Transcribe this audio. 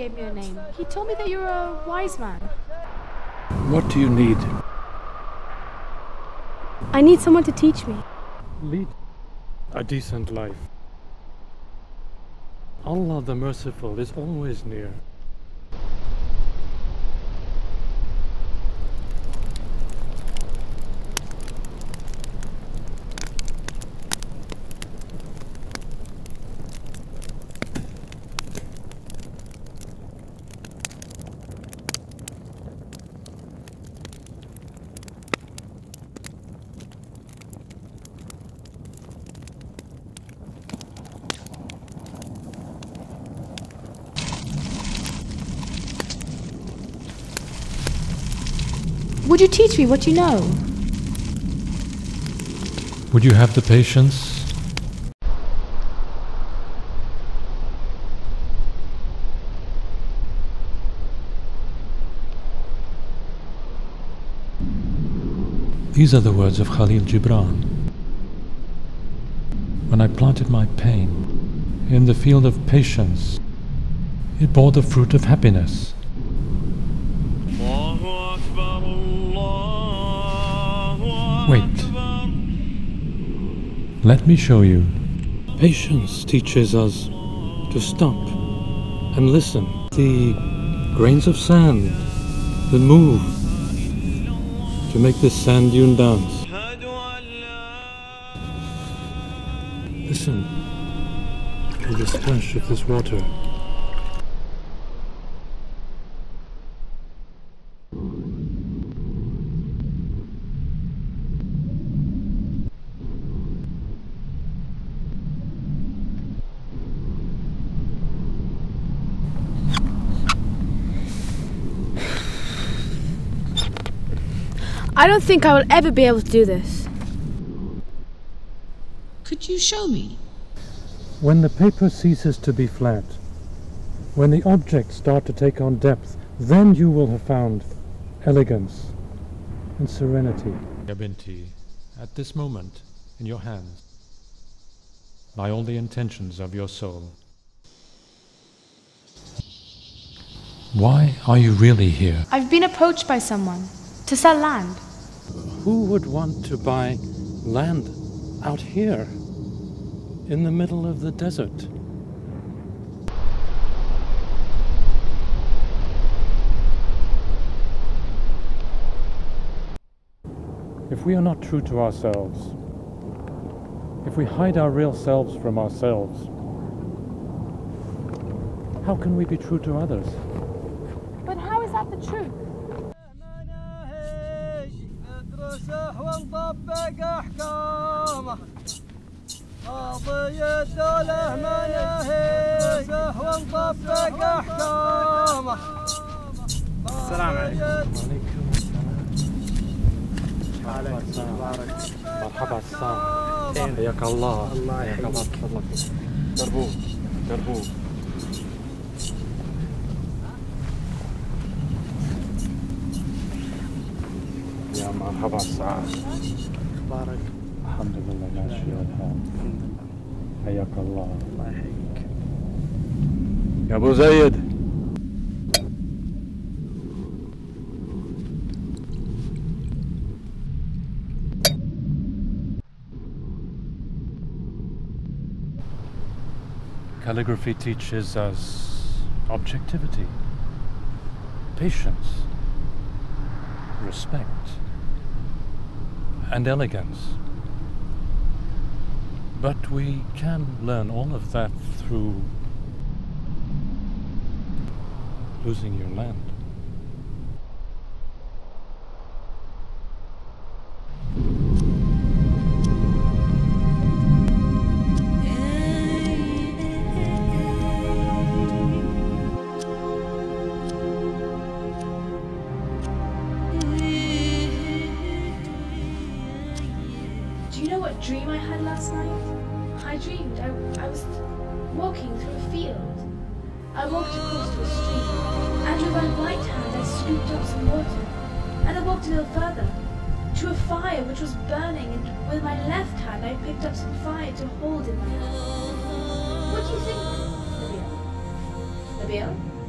gave me your name. He told me that you're a wise man. What do you need? I need someone to teach me. Lead a decent life. Allah the Merciful is always near. Would you teach me what you know? Would you have the patience? These are the words of Khalil Gibran. When I planted my pain in the field of patience, it bore the fruit of happiness. Let me show you. Patience teaches us to stop and listen. The grains of sand that move to make this sand dune dance. Listen to the splash of this water. I don't think I will ever be able to do this. Could you show me? When the paper ceases to be flat, when the objects start to take on depth, then you will have found elegance and serenity. Yabinti, at this moment, in your hands, lie all the intentions of your soul. Why are you really here? I've been approached by someone to sell land. Who would want to buy land out here in the middle of the desert? If we are not true to ourselves, if we hide our real selves from ourselves, how can we be true to others? نطبق أحكامه. قاضي الدولة مناهجه ونطبق أحكامه. السلام عليكم. عليك بارك مرحبا السلام. حياك الله. الله يحييك تفضل دربوب دربوب مرحبا السعاد اخبارك الحمد لله ماشي الحال حياك الله الله يحييك يا ابو زيد Calligraphy teaches us objectivity, patience, respect, and elegance. But we can learn all of that through losing your land. Dream I had last night? I dreamed I, I was walking through a field. I walked across to a stream, and with my right hand I scooped up some water. And I walked a little further, to a fire which was burning, and with my left hand I picked up some fire to hold in my hand. What do you think, Nabil? Nabil?